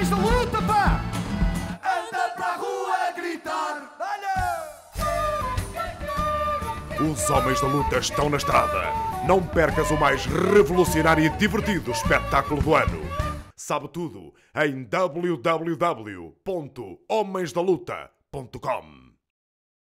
homens da luta, pá! Anda para a rua a gritar! Olha! Os homens da luta estão na estrada. Não percas o mais revolucionário e divertido espetáculo do ano. Sabe tudo em www.homensdaluta.com.